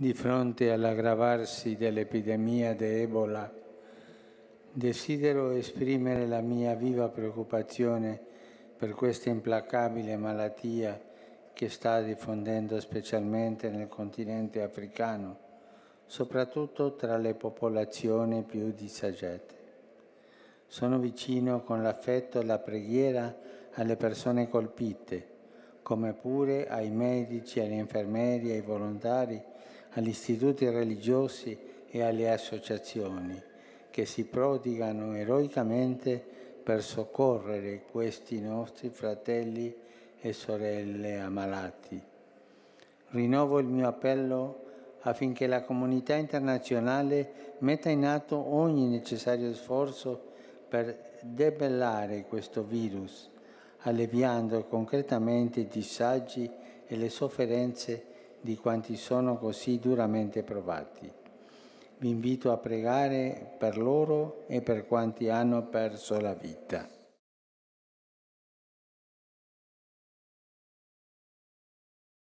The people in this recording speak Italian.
Di fronte all'aggravarsi dell'epidemia di Ebola, desidero esprimere la mia viva preoccupazione per questa implacabile malattia che sta diffondendo specialmente nel continente africano, soprattutto tra le popolazioni più disagiate. Sono vicino con l'affetto e la preghiera alle persone colpite, come pure ai medici, agli infermieri, ai volontari, agli istituti religiosi e alle associazioni che si prodigano eroicamente per soccorrere questi nostri fratelli e sorelle ammalati. Rinnovo il mio appello affinché la comunità internazionale metta in atto ogni necessario sforzo per debellare questo virus, alleviando concretamente i disagi e le sofferenze di quanti sono così duramente provati. Vi invito a pregare per loro e per quanti hanno perso la vita.